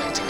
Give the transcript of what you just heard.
opportunity.